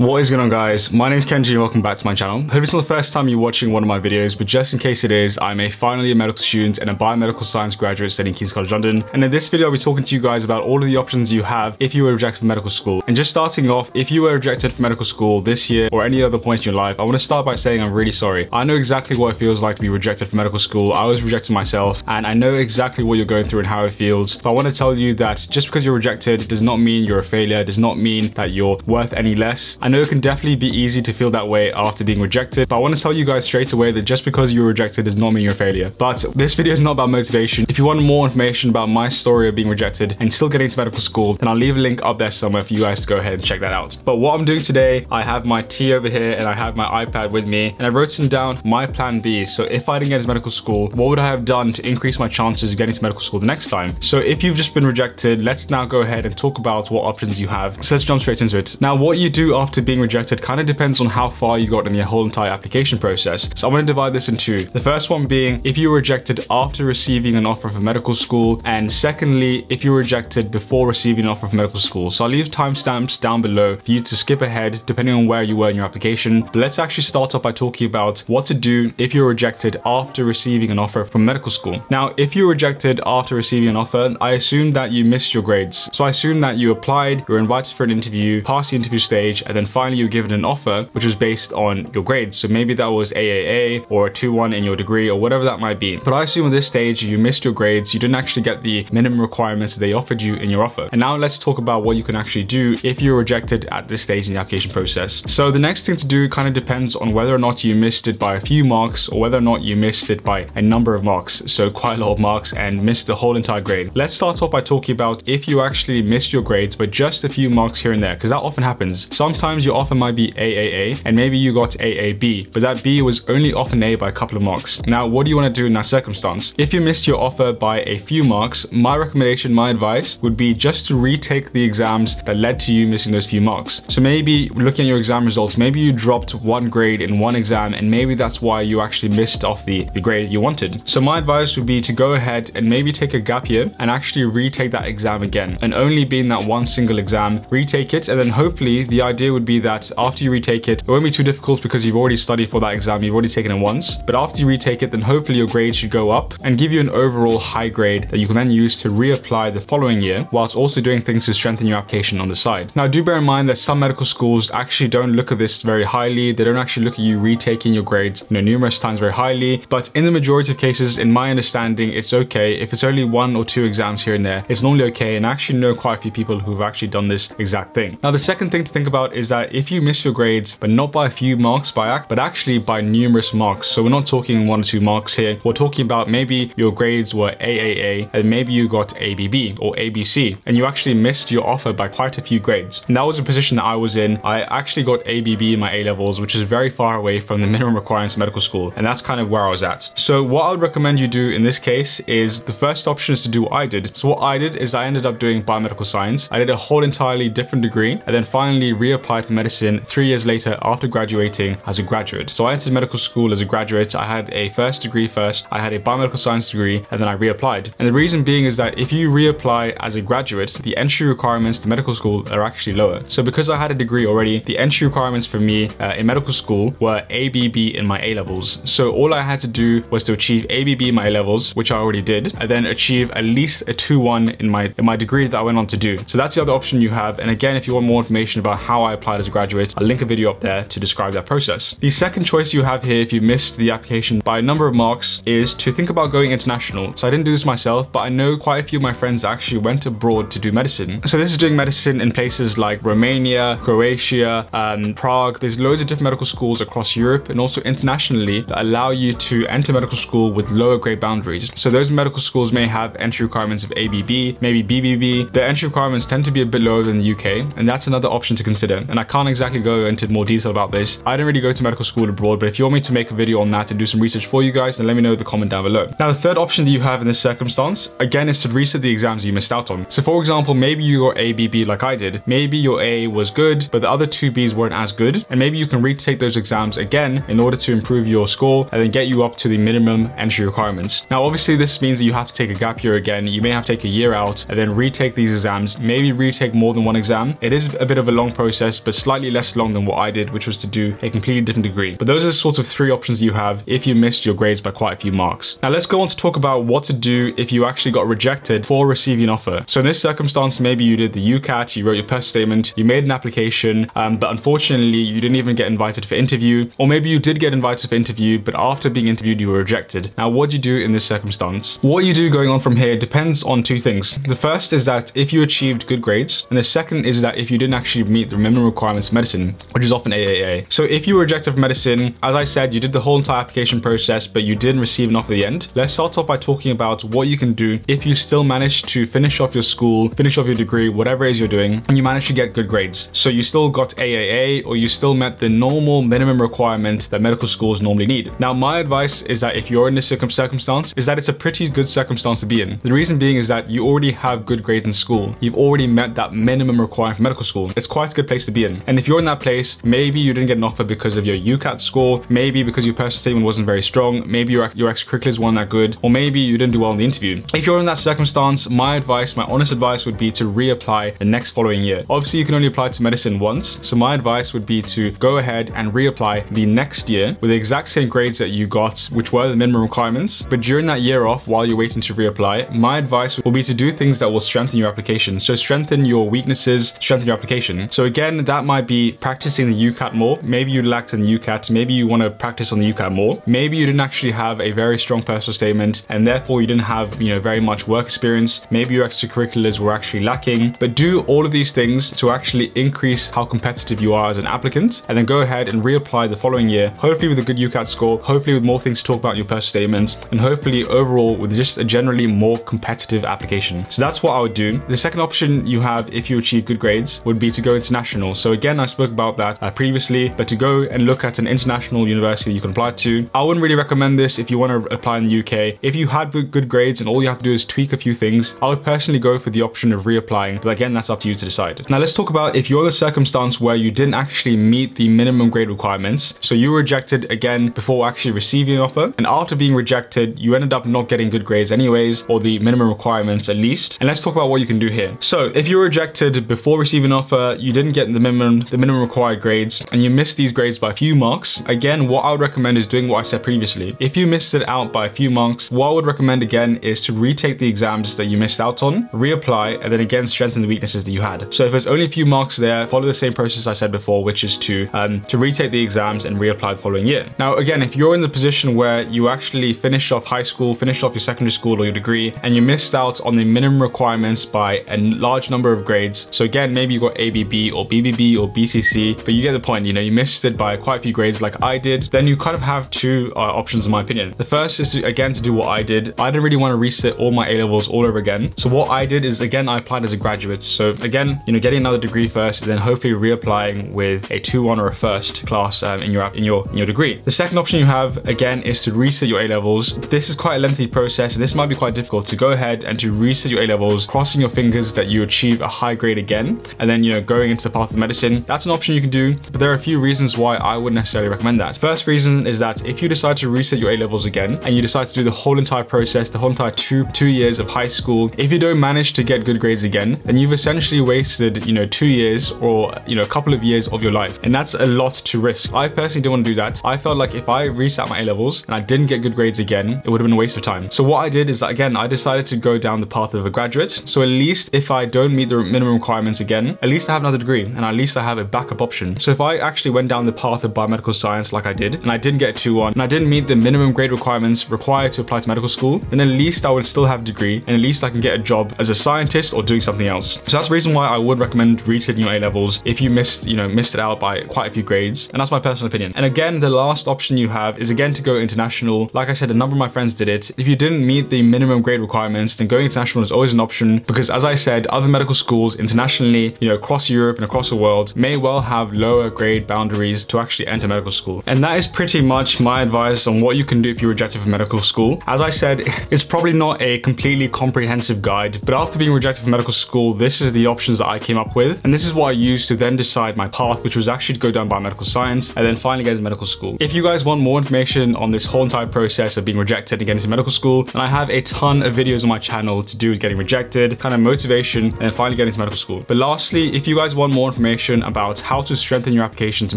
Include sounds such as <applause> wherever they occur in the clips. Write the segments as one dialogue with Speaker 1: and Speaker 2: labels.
Speaker 1: What is going on guys? My name is Kenji and welcome back to my channel. Hope it's not the first time you're watching one of my videos, but just in case it is, I'm a final year medical student and a biomedical science graduate studying King's College London. And in this video, I'll be talking to you guys about all of the options you have if you were rejected from medical school. And just starting off, if you were rejected from medical school this year or any other point in your life, I want to start by saying I'm really sorry. I know exactly what it feels like to be rejected from medical school. I was rejected myself and I know exactly what you're going through and how it feels. But I want to tell you that just because you're rejected does not mean you're a failure, does not mean that you're worth any less. I know it can definitely be easy to feel that way after being rejected, but I want to tell you guys straight away that just because you were rejected does not mean you're a failure. But this video is not about motivation. If you want more information about my story of being rejected and still getting into medical school, then I'll leave a link up there somewhere for you guys to go ahead and check that out. But what I'm doing today, I have my tea over here and I have my iPad with me and I've written down my plan B. So if I didn't get into medical school, what would I have done to increase my chances of getting to medical school the next time? So if you've just been rejected, let's now go ahead and talk about what options you have. So let's jump straight into it. Now, what you do after being rejected kind of depends on how far you got in the whole entire application process. So I'm to divide this in two. The first one being if you were rejected after receiving an offer for medical school, and secondly, if you were rejected before receiving an offer for medical school. So I'll leave timestamps down below for you to skip ahead depending on where you were in your application. But let's actually start off by talking about what to do if you're rejected after receiving an offer from medical school. Now, if you were rejected after receiving an offer, I assume that you missed your grades. So I assume that you applied, you were invited for an interview, passed the interview stage, and then finally you were given an offer, which is based on your grades. So maybe that was AAA or a 2-1 in your degree or whatever that might be. But I assume at this stage you missed your grades, you didn't actually get the minimum requirements they offered you in your offer. And now let's talk about what you can actually do if you're rejected at this stage in the application process. So the next thing to do kind of depends on whether or not you missed it by a few marks or whether or not you missed it by a number of marks. So quite a lot of marks and missed the whole entire grade. Let's start off by talking about if you actually missed your grades by just a few marks here and there, because that often happens. Sometimes your offer might be AAA and maybe you got AAB, but that B was only off an A by a couple of marks. Now, what do you want to do in that circumstance? If you missed your offer by a few marks, my recommendation, my advice would be just to retake the exams that led to you missing those few marks. So maybe looking at your exam results, maybe you dropped one grade in one exam and maybe that's why you actually missed off the, the grade you wanted. So my advice would be to go ahead and maybe take a gap year and actually retake that exam again and only be in that one single exam, retake it and then hopefully the idea would be that after you retake it, it won't be too difficult because you've already studied for that exam, you've already taken it once. But after you retake it, then hopefully your grade should go up and give you an overall high grade that you can then use to reapply the following year, whilst also doing things to strengthen your application on the side. Now, do bear in mind that some medical schools actually don't look at this very highly. They don't actually look at you retaking your grades, you know, numerous times very highly. But in the majority of cases, in my understanding, it's okay. If it's only one or two exams here and there, it's normally okay. And I actually know quite a few people who've actually done this exact thing. Now, the second thing to think about is that if you miss your grades, but not by a few marks by act, but actually by numerous marks. So we're not talking one or two marks here. We're talking about maybe your grades were AAA and maybe you got ABB or ABC and you actually missed your offer by quite a few grades. And that was a position that I was in. I actually got ABB in my A levels, which is very far away from the <laughs> minimum requirements of medical school. And that's kind of where I was at. So what I would recommend you do in this case is the first option is to do what I did. So what I did is I ended up doing biomedical science. I did a whole entirely different degree and then finally reapplied for medicine three years later after graduating as a graduate. So I entered medical school as a graduate. I had a first degree first. I had a biomedical science degree and then I reapplied. And the reason being is that if you reapply as a graduate, the entry requirements to medical school are actually lower. So because I had a degree already, the entry requirements for me uh, in medical school were ABB in my A levels. So all I had to do was to achieve ABB in my A levels, which I already did, and then achieve at least a 2-1 in my, in my degree that I went on to do. So that's the other option you have. And again, if you want more information about how I as a graduate, I'll link a video up there to describe that process. The second choice you have here if you missed the application by a number of marks is to think about going international. So I didn't do this myself, but I know quite a few of my friends actually went abroad to do medicine. So this is doing medicine in places like Romania, Croatia, um, Prague. There's loads of different medical schools across Europe and also internationally that allow you to enter medical school with lower grade boundaries. So those medical schools may have entry requirements of ABB, maybe BBB. The entry requirements tend to be a bit lower than the UK, and that's another option to consider. And I can't exactly go into more detail about this. I didn't really go to medical school abroad, but if you want me to make a video on that and do some research for you guys, then let me know in the comment down below. Now, the third option that you have in this circumstance, again, is to reset the exams you missed out on. So for example, maybe you got ABB like I did. Maybe your A was good, but the other two Bs weren't as good. And maybe you can retake those exams again in order to improve your score and then get you up to the minimum entry requirements. Now, obviously this means that you have to take a gap year again. You may have to take a year out and then retake these exams, maybe retake more than one exam. It is a bit of a long process, but but slightly less long than what I did, which was to do a completely different degree. But those are the sort of three options you have if you missed your grades by quite a few marks. Now let's go on to talk about what to do if you actually got rejected for receiving an offer. So in this circumstance, maybe you did the UCAT, you wrote your personal statement, you made an application, um, but unfortunately you didn't even get invited for interview, or maybe you did get invited for interview, but after being interviewed, you were rejected. Now, what do you do in this circumstance? What you do going on from here depends on two things. The first is that if you achieved good grades, and the second is that if you didn't actually meet the minimum requirements for medicine, which is often AAA. So if you were rejected for medicine, as I said, you did the whole entire application process, but you didn't receive an offer at the end. Let's start off by talking about what you can do if you still manage to finish off your school, finish off your degree, whatever it is you're doing, and you manage to get good grades. So you still got AAA or you still met the normal minimum requirement that medical schools normally need. Now, my advice is that if you're in this circumstance, is that it's a pretty good circumstance to be in. The reason being is that you already have good grades in school. You've already met that minimum requirement for medical school. It's quite a good place to be And if you're in that place, maybe you didn't get an offer because of your UCAT score, maybe because your personal statement wasn't very strong, maybe your, your extracurriculars weren't that good, or maybe you didn't do well in the interview. If you're in that circumstance, my advice, my honest advice would be to reapply the next following year. Obviously, you can only apply to medicine once, so my advice would be to go ahead and reapply the next year with the exact same grades that you got, which were the minimum requirements. But during that year off, while you're waiting to reapply, my advice will be to do things that will strengthen your application. So strengthen your weaknesses, strengthen your application. So again, that might be practicing the UCAT more. Maybe you lacked in the UCAT. Maybe you want to practice on the UCAT more. Maybe you didn't actually have a very strong personal statement and therefore you didn't have, you know, very much work experience. Maybe your extracurriculars were actually lacking, but do all of these things to actually increase how competitive you are as an applicant and then go ahead and reapply the following year, hopefully with a good UCAT score, hopefully with more things to talk about in your personal statement, and hopefully overall with just a generally more competitive application. So that's what I would do. The second option you have if you achieve good grades would be to go international. So again, I spoke about that uh, previously, but to go and look at an international university you can apply to, I wouldn't really recommend this if you want to apply in the UK. If you had good grades and all you have to do is tweak a few things, I would personally go for the option of reapplying, but again, that's up to you to decide. Now let's talk about if you're a circumstance where you didn't actually meet the minimum grade requirements, so you were rejected again before actually receiving an offer, and after being rejected, you ended up not getting good grades anyways, or the minimum requirements at least. And let's talk about what you can do here. So if you were rejected before receiving an offer, you didn't get the minimum, the minimum required grades, and you missed these grades by a few marks, again, what I would recommend is doing what I said previously. If you missed it out by a few marks, what I would recommend again is to retake the exams that you missed out on, reapply, and then again strengthen the weaknesses that you had. So if there's only a few marks there, follow the same process I said before, which is to um, to retake the exams and reapply the following year. Now again, if you're in the position where you actually finished off high school, finished off your secondary school or your degree, and you missed out on the minimum requirements by a large number of grades, so again, maybe you got ABB or BBB or BCC, but you get the point, you know, you missed it by quite a few grades like I did, then you kind of have two uh, options in my opinion. The first is to, again to do what I did. I didn't really want to reset all my A-levels all over again. So what I did is again, I applied as a graduate. So again, you know, getting another degree first, and then hopefully reapplying with a 2-1 or a first class um, in your in your in your degree. The second option you have again is to reset your A-levels. This is quite a lengthy process, and this might be quite difficult to go ahead and to reset your A-levels, crossing your fingers that you achieve a high grade again, and then you know going into the path of medicine. That's an option you can do, but there are a few reasons why I wouldn't necessarily recommend that. First reason is that if you decide to reset your A-levels again, and you decide to do the whole entire process, the whole entire two two years of high school, if you don't manage to get good grades again, then you've essentially wasted you know two years or you know a couple of years of your life, and that's a lot to risk. I personally don't want to do that. I felt like if I reset my A-levels and I didn't get good grades again, it would have been a waste of time. So what I did is that, again, I decided to go down the path of a graduate. So at least if I don't meet the minimum requirements again, at least I have another degree and at least I have a backup option. So if I actually went down the path of biomedical science like I did, and I didn't get 2-1, and I didn't meet the minimum grade requirements required to apply to medical school, then at least I would still have a degree and at least I can get a job as a scientist or doing something else. So that's the reason why I would recommend retaking your A-levels if you missed, you know, missed it out by quite a few grades. And that's my personal opinion. And again, the last option you have is again to go international. Like I said, a number of my friends did it. If you didn't meet the minimum grade requirements, then going international is always an option because as I said, other medical schools internationally, you know, across Europe and across the world may well have lower grade boundaries to actually enter medical school. And that is pretty much my advice on what you can do if you're rejected from medical school. As I said, <laughs> it's probably not a completely comprehensive guide, but after being rejected from medical school, this is the options that I came up with. And this is what I used to then decide my path, which was actually to go down biomedical science and then finally get into medical school. If you guys want more information on this whole entire process of being rejected and getting into medical school, then I have a ton of videos on my channel to do with getting rejected, kind of motivation, and finally getting into medical school. But lastly, if you guys want more information information about how to strengthen your application to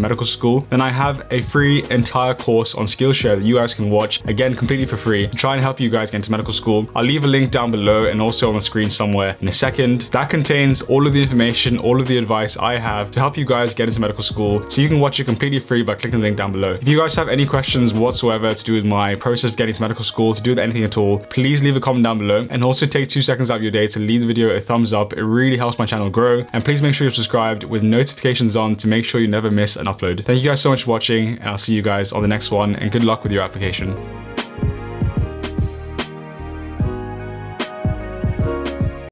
Speaker 1: medical school, then I have a free entire course on Skillshare that you guys can watch, again, completely for free, to try and help you guys get into medical school. I'll leave a link down below and also on the screen somewhere in a second. That contains all of the information, all of the advice I have to help you guys get into medical school. So you can watch it completely free by clicking the link down below. If you guys have any questions whatsoever to do with my process of getting to medical school, to do with anything at all, please leave a comment down below and also take two seconds out of your day to leave the video a thumbs up. It really helps my channel grow. And please make sure you're subscribed with notifications on to make sure you never miss an upload. Thank you guys so much for watching and I'll see you guys on the next one and good luck with your application.